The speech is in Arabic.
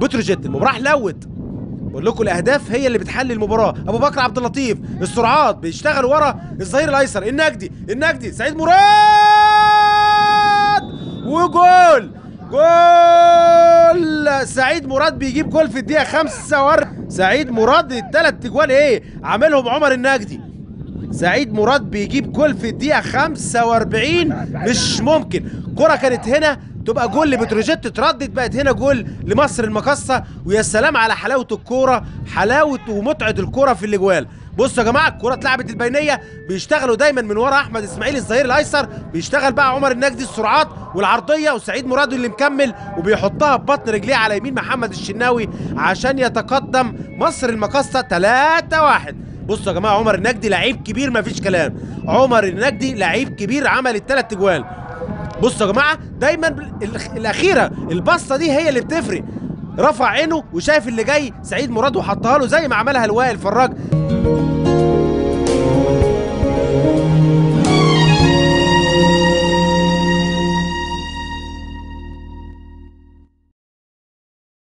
بتروجيت المباراه حلوت بقول لكم الأهداف هي اللي بتحل المباراة. أبو بكر عبد اللطيف السرعات بيشتغل ورا الظهير الأيسر. النجدي النجدي سعيد مراد! وجول! جول! سعيد مراد بيجيب جول في الدقيقة 45 سعيد مراد الثلاث اجوال إيه؟ عاملهم عمر النجدي سعيد مراد بيجيب جول في الدقيقة 45 مش ممكن. كرة كانت هنا تبقى جول لبتروجيت اتردت بقت هنا جول لمصر المقصة. ويا سلام على حلاوة الكورة حلاوة ومتعة الكورة في الأجوال. بصوا يا جماعة الكرة اتلعبت البينية. بيشتغلوا دايما من ورا أحمد إسماعيل الظهير الأيسر. بيشتغل بقى عمر النجدي السرعات والعرضية وسعيد مراد اللي مكمل. وبيحطها ببطن رجليه على يمين محمد الشناوي عشان يتقدم مصر المقصة 3 1 بصوا يا جماعة عمر النجدي لعيب كبير مفيش كلام. عمر النجدي لعيب كبير عمل الثلاث اجوال بصوا يا جماعة دايما الأخيرة البصه دي هي اللي بتفرق. رفع عينه وشايف اللي جاي سعيد مراد وحطها له زي ما عملها الوائل فراج. you